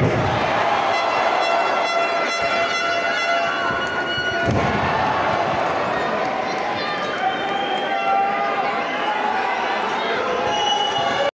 Right.